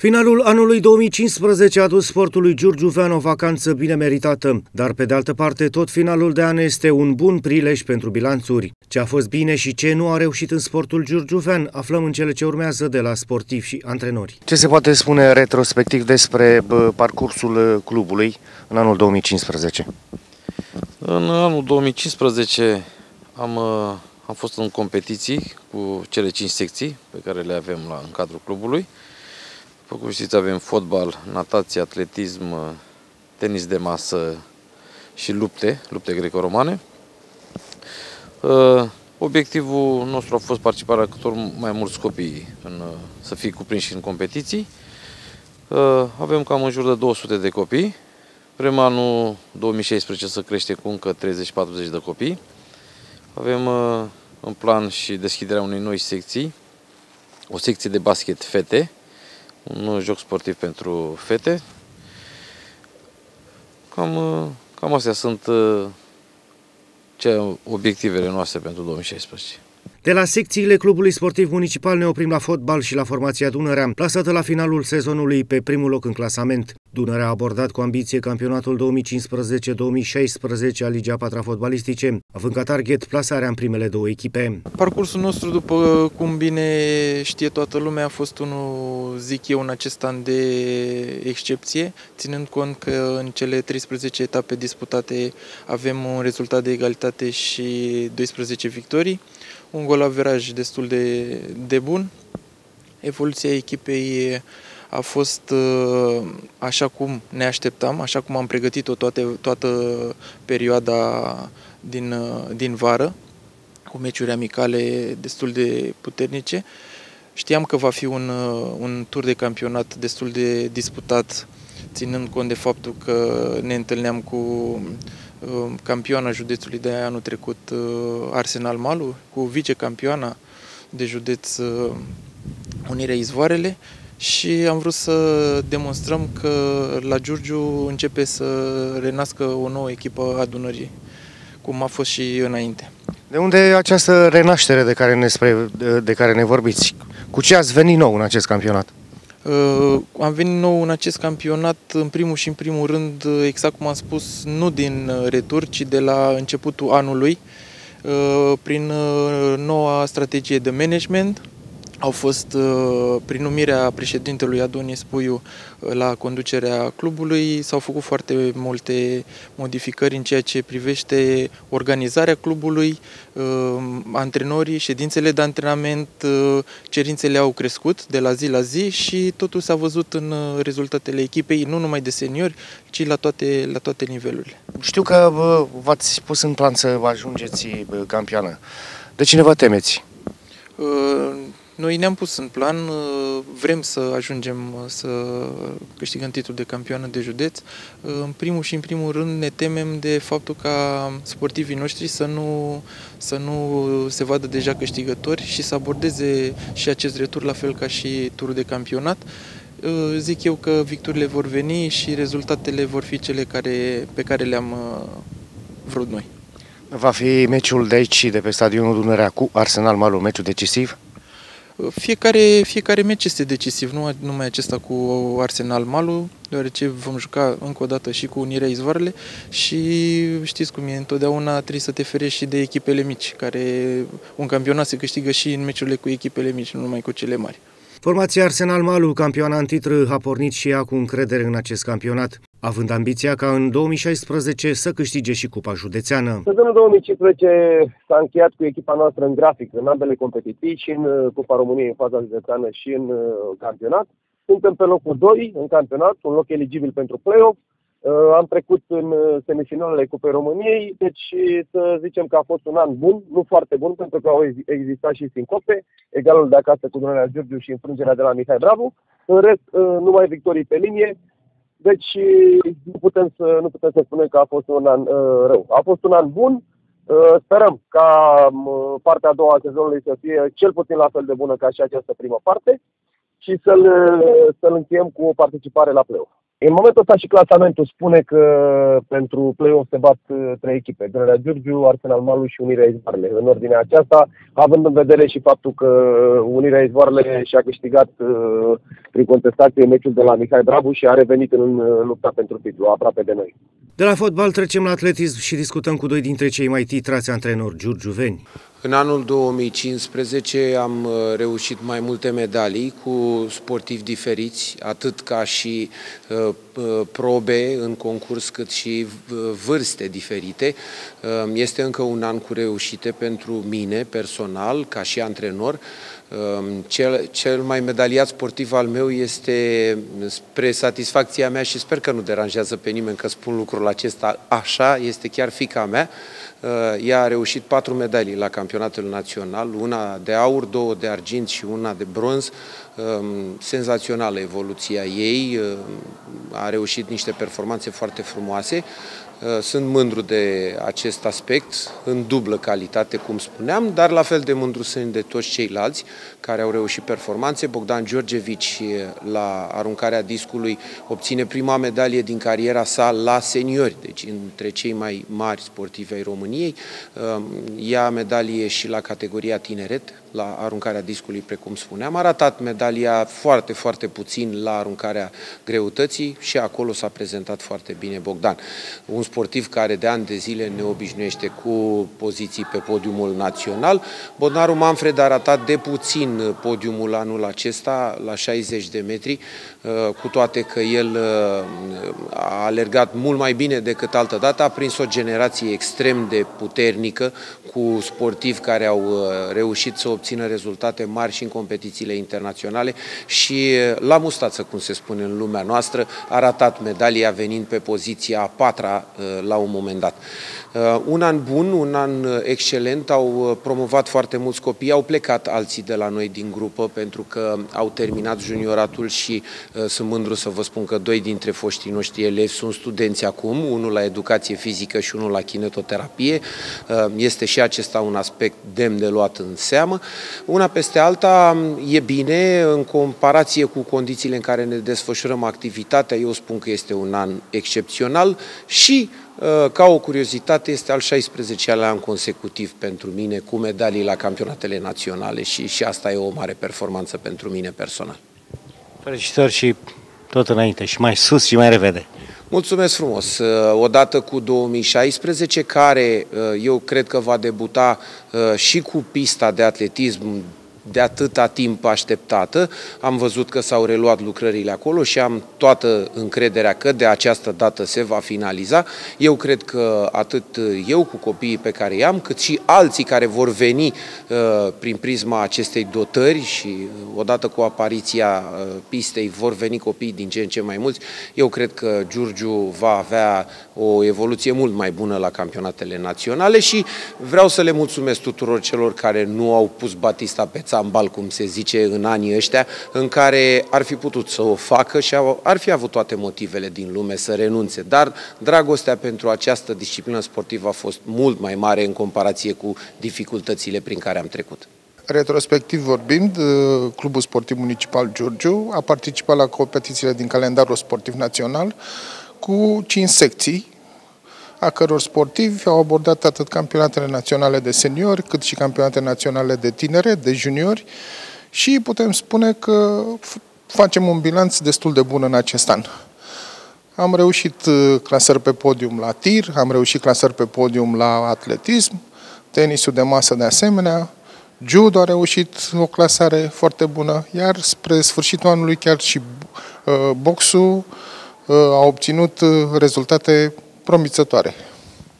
Finalul anului 2015 a dus sportului giurgiuvean o vacanță bine meritată, dar pe de altă parte tot finalul de an este un bun prilej pentru bilanțuri. Ce a fost bine și ce nu a reușit în sportul giurgiuvean aflăm în cele ce urmează de la sportivi și antrenori. Ce se poate spune retrospectiv despre parcursul clubului în anul 2015? În anul 2015 am, am fost în competiții cu cele 5 secții pe care le avem la, în cadrul clubului. După cum știți, avem fotbal, natație, atletism, tenis de masă și lupte, lupte greco-romane. Uh, obiectivul nostru a fost participarea câtor mai mulți copii în, uh, să fie cuprinși în competiții. Uh, avem cam în jur de 200 de copii. Vrem anul 2016 să crește cu încă 30-40 de copii. Avem în plan și deschiderea unei noi secții, o secție de basket fete, un joc sportiv pentru fete. Cam, cam astea sunt uh, ce obiectivele noastre pentru 2016. De la secțiile clubului sportiv municipal ne oprim la fotbal și la formația Dunărea, plasată la finalul sezonului pe primul loc în clasament. Dunărea a abordat cu ambiție campionatul 2015-2016 al Ligii a patra fotbalistice, având ca target plasarea în primele două echipe. Parcursul nostru, după cum bine știe toată lumea, a fost unul, zic eu, în acest an de excepție, ținând cont că în cele 13 etape disputate avem un rezultat de egalitate și 12 victorii un gol averaj destul de, de bun. Evoluția echipei a fost uh, așa cum ne așteptam, așa cum am pregătit-o toate, toată perioada din, uh, din vară, cu meciuri amicale destul de puternice. Știam că va fi un, uh, un tur de campionat destul de disputat, ținând cont de faptul că ne întâlneam cu Uh, campioana județului de anul trecut uh, Arsenal Malu, cu vicecampioana de județ uh, Unirea Izvoarele și am vrut să demonstrăm că la Giurgiu începe să renască o nouă echipă a Dunării, cum a fost și înainte. De unde această renaștere de care ne, spre, de care ne vorbiți? Cu ce ați venit nou în acest campionat? Uh, am venit nou în acest campionat, în primul și în primul rând, uh, exact cum am spus, nu din uh, retur, ci de la începutul anului, prin noua strategie de management, au fost uh, prin numirea președintelui Adonis Puiu uh, la conducerea clubului, s-au făcut foarte multe modificări în ceea ce privește organizarea clubului, uh, antrenorii, ședințele de antrenament, cerințele au crescut de la zi la zi și totul s-a văzut în rezultatele echipei, nu numai de seniori, ci la toate, la toate nivelurile. Știu că v-ați pus în plan să ajungeți campioană. De cine vă temeți? Noi ne-am pus în plan, uh, vrem să ajungem uh, să câștigăm titlul de campioană de județ. Uh, în primul și în primul rând ne temem de faptul ca sportivii noștri să nu, să nu se vadă deja câștigători și să abordeze și acest retur la fel ca și turul de campionat. Zic eu că victorile vor veni și rezultatele vor fi cele care, pe care le-am vrut noi. Va fi meciul de aici, de pe stadionul Dunărea cu Arsenal Malu, meciul decisiv? Fiecare, fiecare meci este decisiv, nu numai acesta cu Arsenal Malu, deoarece vom juca încă o dată și cu Unirea Izvoarele și știți cum e, întotdeauna trebuie să te ferești și de echipele mici, care un campionat se câștigă și în meciurile cu echipele mici, nu numai cu cele mari. Formația Arsenal Malu, campioana în titlu, a pornit și ea cu încredere în acest campionat, având ambiția ca în 2016 să câștige și Cupa Județeană. Sezonul 2015 s-a încheiat cu echipa noastră în grafic în ambele competiții, și în uh, Cupa României în faza județeană și în uh, campionat. Suntem pe locul 2 în campionat, un loc eligibil pentru play-off. Uh, am trecut în semifinalele Cupei României, deci să zicem că a fost un an bun, nu foarte bun, pentru că au existat și sincope, egalul de acasă cu Dunărea Giurgiu și înfrângerea de la Mihai Bravu. În rest, numai victorii pe linie, deci nu putem să, nu putem să spunem că a fost un an uh, rău. A fost un an bun. Uh, sperăm ca uh, partea a doua a sezonului să fie cel puțin la fel de bună ca și această primă parte și să-l, să-l încheiem cu o participare la play În momentul ăsta și clasamentul spune că pentru play-off se bat uh, trei echipe, Drărea Giurgiu, Arsenal Malu și Unirea Izvoarele. În ordinea aceasta, având în vedere și faptul că Unirea Izvoarele și-a câștigat uh, prin contestație meciul de la Mihai Bravu și a revenit în uh, lupta pentru titlu, aproape de noi. De la fotbal trecem la atletism și discutăm cu doi dintre cei mai titrați antrenori giurgiuveni. În anul 2015 am uh, reușit mai multe medalii cu sportivi diferiți, atât ca și uh, uh, probe în concurs, cât și vârste diferite. Este încă un an cu reușite pentru mine, personal, ca și antrenor. Cel, cel mai medaliat sportiv al meu este spre satisfacția mea și sper că nu deranjează pe nimeni că spun lucrul acesta așa, este chiar fica mea. Ea a reușit patru medalii la campionatul național, una de aur, două de argint și una de bronz. Senzațională evoluția ei, a reușit niște performanțe foarte frumoase. Uh, sunt mândru de acest aspect, în dublă calitate, cum spuneam, dar la fel de mândru sunt de toți ceilalți care au reușit performanțe. Bogdan Georgevici, la aruncarea discului, obține prima medalie din cariera sa la seniori, deci între cei mai mari sportivi ai României. Uh, ia medalie și la categoria tineret, la aruncarea discului, precum spuneam. A ratat medalia foarte, foarte puțin la aruncarea greutății și acolo s-a prezentat foarte bine Bogdan. Un sportiv care de ani de zile ne obișnuiește cu poziții pe podiumul național. Bodnaru Manfred a ratat de puțin podiumul anul acesta, la 60 de metri, uh, cu toate că el uh, a alergat mult mai bine decât altă dată, a prins o generație extrem de puternică, cu sportivi care au uh, reușit să obțină rezultate mari și în competițiile internaționale și la mustață, cum se spune în lumea noastră, a ratat medalia venind pe poziția a patra Uh, la un moment dat. Uh, un an bun, un an uh, excelent, au promovat foarte mulți copii, au plecat alții de la noi din grupă pentru că au terminat junioratul și sunt mândru să vă spun că doi dintre foștii noștri elevi sunt studenți acum, unul la educație fizică și unul la kinetoterapie. Este și acesta un aspect demn de luat în seamă. Una peste alta e bine în comparație cu condițiile în care ne desfășurăm activitatea, eu spun că este un an excepțional și Uh, ca o curiozitate, este al 16-lea an consecutiv pentru mine cu medalii la campionatele naționale și, și asta e o mare performanță pentru mine personal. Felicitări și tot înainte și mai sus și mai repede. Mulțumesc frumos! Uh, odată cu 2016, care uh, eu cred că va debuta și cu pista de atletism de atâta timp așteptată. Am văzut că s-au reluat lucrările acolo și am toată încrederea că de această dată se va finaliza. Eu cred că atât eu cu copiii pe care i-am, cât și alții care vor veni uh, prin prisma acestei dotări și uh, odată cu apariția uh, pistei vor veni copii din ce în ce mai mulți, eu cred că Giurgiu va avea o evoluție mult mai bună la campionatele naționale și vreau să le mulțumesc tuturor celor care nu au pus Batista pe țambal, cum se zice în anii ăștia, în care ar fi putut să o facă și ar fi avut toate motivele din lume să renunțe. Dar dragostea pentru această disciplină sportivă a fost mult mai mare în comparație cu dificultățile prin care am trecut. Retrospectiv vorbind, uh, Clubul Sportiv Municipal Giurgiu a participat la competițiile din calendarul sportiv național cu 5 secții, a căror sportivi au abordat atât campionatele naționale de seniori, cât și campionatele naționale de tinere, de juniori și putem spune că facem un bilanț destul de bun în acest an. Am reușit uh, clasări pe podium la tir, am reușit clasări pe podium la atletism, tenisul de masă de asemenea, judo a reușit o clasare foarte bună, iar spre sfârșitul anului chiar și uh, boxul uh, a obținut rezultate promițătoare.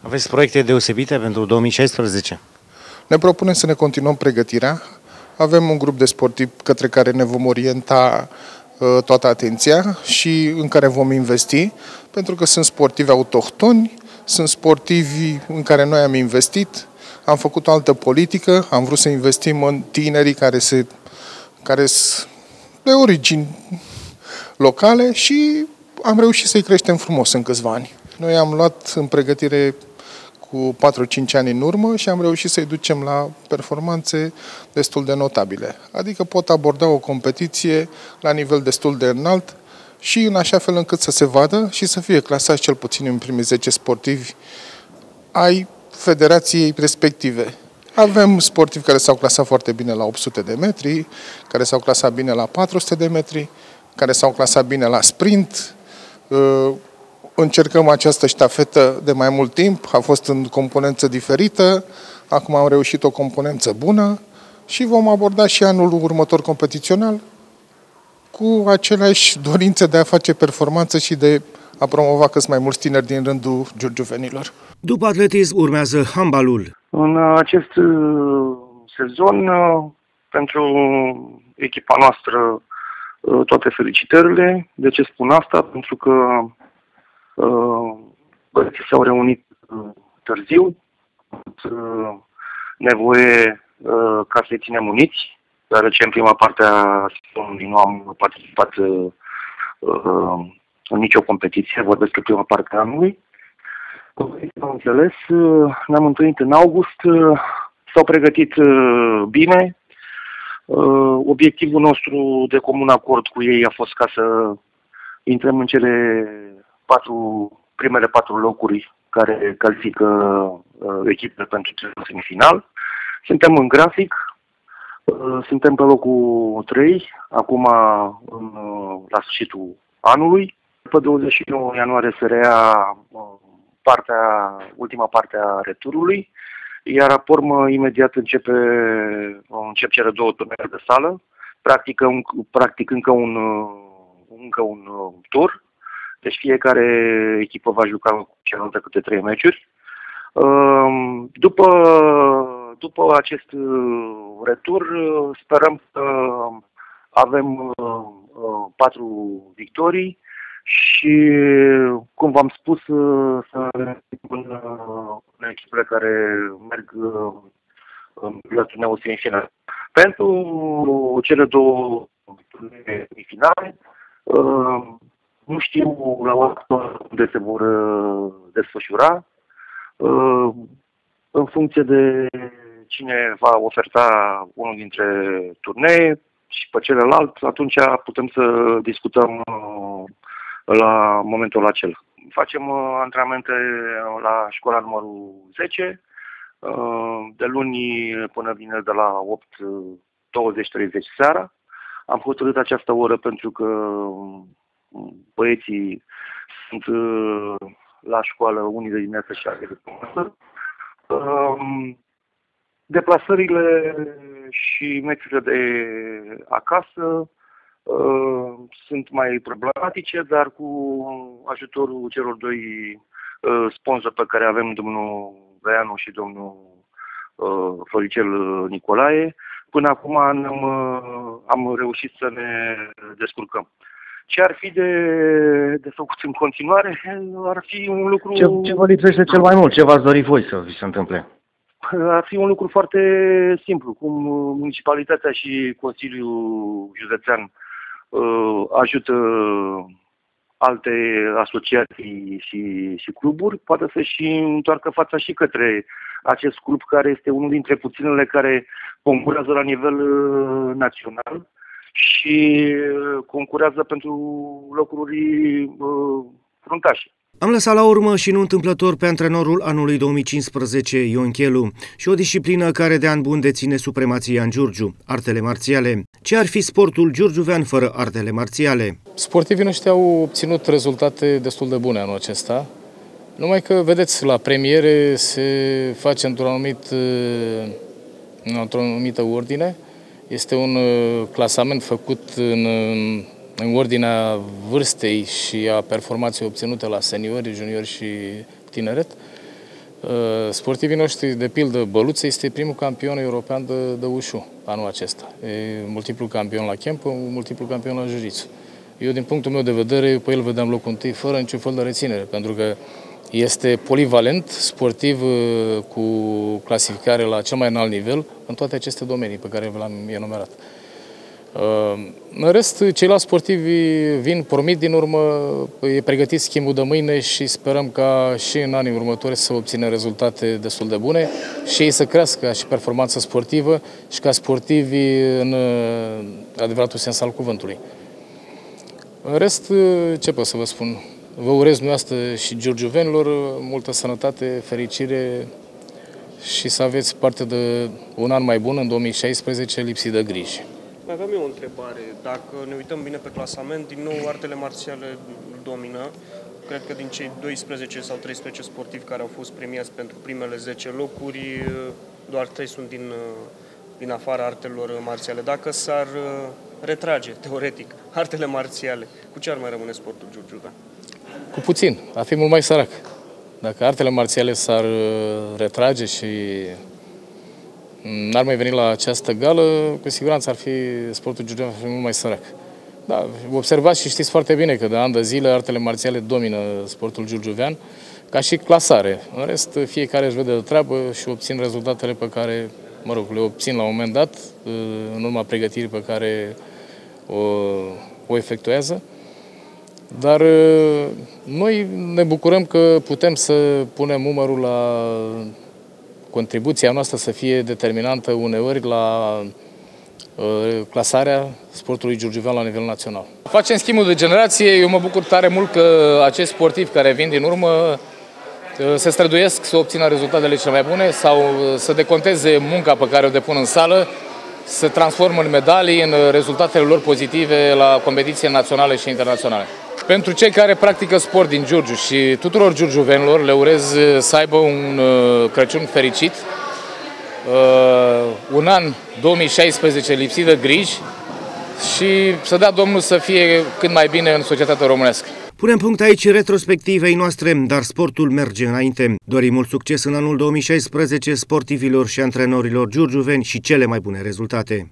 Aveți proiecte deosebite pentru 2016? Ne propunem să ne continuăm pregătirea. Avem un grup de sportivi către care ne vom orienta uh, toată atenția și în care vom investi, pentru că sunt sportivi autohtoni, sunt sportivi în care noi am investit, am făcut o altă politică, am vrut să investim în tinerii care, se, care sunt de origini locale și am reușit să-i creștem frumos în câțiva ani. Noi am luat în pregătire cu 4-5 ani în urmă și am reușit să-i ducem la performanțe destul de notabile. Adică pot aborda o competiție la nivel destul de înalt și în așa fel încât să se vadă și să fie clasați cel puțin în primii 10 sportivi ai federației respective. Avem sportivi care s-au clasat foarte bine la 800 de metri, care s-au clasat bine la 400 de metri, care s-au clasat bine la sprint. Uh, încercăm această ștafetă de mai mult timp, a fost în componență diferită, acum am reușit o componență bună și vom aborda și anul următor competițional cu aceleași dorințe de a face performanță și de a promova cât mai mulți tineri din rândul giurgiuvenilor. După atletism urmează handbalul. În acest uh, sezon, uh, pentru echipa noastră, uh, toate felicitările. De ce spun asta? Pentru că băieții s-au reunit târziu, nevoie ca să-i ținem uniți, deoarece în prima parte a sezonului nu am participat în nicio competiție, vorbesc despre prima parte a anului. Am înțeles, ne-am întâlnit în august, s-au pregătit bine. Obiectivul nostru de comun acord cu ei a fost ca să intrăm în cele patru, primele patru locuri care califică echipele pentru semifinal. Suntem în grafic, suntem pe locul 3, acum în, la sfârșitul anului. După 29 ianuarie se rea partea, ultima parte a returului, iar apoi imediat începe, încep cele două turnee de sală, practic, un, practic încă un, încă un tur, deci fiecare echipă va juca cu cealaltă câte trei meciuri. După, după acest retur sperăm să avem patru victorii, și, cum v-am spus, să în, în echipele care merg la turneul semifinal. Pentru cele două semifinale, nu știu la ora unde se vor desfășura, în funcție de cine va oferta unul dintre turnee și pe celălalt, atunci putem să discutăm la momentul acela. Facem uh, antrenamente la școala numărul 10, uh, de luni până vine de la 8, 20-30 seara. Am hotărât această oră pentru că um, băieții sunt uh, la școală unii de dimineață și alții de dimineață. Um, deplasările și meciurile de acasă Uh, sunt mai problematice, dar cu ajutorul celor doi uh, sponsori pe care avem, domnul Veanu și domnul uh, Floricel Nicolae, până acum am, am reușit să ne descurcăm. Ce ar fi de, de făcut în continuare? Ar fi un lucru... Ce, ce vă lipsește cel mai mult? Ce v-ați dori voi să vi se întâmple? Ar fi un lucru foarte simplu, cum municipalitatea și Consiliul Județean Uh, ajută alte asociații și, și cluburi, poate să și întoarcă fața și către acest club care este unul dintre puținele care concurează la nivel uh, național și uh, concurează pentru locuri fruntașe. Am lăsat la urmă și nu întâmplător pe antrenorul anului 2015, Ion Chelu, și o disciplină care de an bun deține supremația în Giurgiu, artele marțiale. Ce ar fi sportul giurgiuvean fără artele marțiale? Sportivii noștri au obținut rezultate destul de bune anul acesta, numai că, vedeți, la premiere se face într-o anumit, într-o anumită ordine. Este un uh, clasament făcut în, în ordinea vârstei și a performanței obținute la seniori, juniori și tineret. Uh, sportivii noștri, de pildă, Băluță este primul campion european de, de ușu anul acesta. E multiplu campion la Kemp, multiplu campion la jiu Eu, din punctul meu de vedere, pe el vedeam locul întâi fără niciun fel de reținere, pentru că este polivalent, sportiv, uh, cu clasificare la cel mai înalt nivel în toate aceste domenii pe care le-am enumerat. În rest, ceilalți sportivi vin, promit din urmă, e pregătit schimbul de mâine și sperăm ca și în anii următori să obțină rezultate destul de bune și ei să crească și performanța sportivă și ca sportivi în adevăratul sens al cuvântului. În rest, ce pot să vă spun? Vă urez dumneavoastră și giurgiuvenilor multă sănătate, fericire și să aveți parte de un an mai bun în 2016 lipsit de griji. Mai aveam eu o întrebare. Dacă ne uităm bine pe clasament, din nou artele marțiale domină. Cred că din cei 12 sau 13 sportivi care au fost premiați pentru primele 10 locuri, doar 3 sunt din, din afara artelor marțiale. Dacă s-ar retrage, teoretic, artele marțiale, cu ce ar mai rămâne sportul giurgiuvean? Cu puțin, ar fi mult mai sărac. Dacă artele marțiale s-ar retrage și n-ar mai veni la această gală, cu siguranță ar fi sportul giurgiuvean ar fi mult mai sărac. Da, observați și știți foarte bine că de ani de zile artele marțiale domină sportul giurgiuvean, ca și clasare. În rest, fiecare își vede de treabă și obțin rezultatele pe care, mă rog, le obțin la un moment dat, în urma pregătirii pe care o, o efectuează. Dar noi ne bucurăm că putem să punem umărul la contribuția noastră să fie determinantă uneori la clasarea sportului giurgiuvean la nivel național. Facem schimbul de generație, eu mă bucur tare mult că acești sportivi care vin din urmă se străduiesc să obțină rezultatele cele mai bune sau să deconteze munca pe care o depun în sală, să transformă în medalii, în rezultatele lor pozitive la competiții naționale și internaționale. Pentru cei care practică sport din Giurgiu și tuturor giurgiuvenilor le urez să aibă un Crăciun fericit, un an 2016 lipsit de griji și să dea Domnul să fie cât mai bine în societatea românească. Punem punct aici retrospectivei noastre, dar sportul merge înainte. Dorim mult succes în anul 2016 sportivilor și antrenorilor giurgiuveni și cele mai bune rezultate.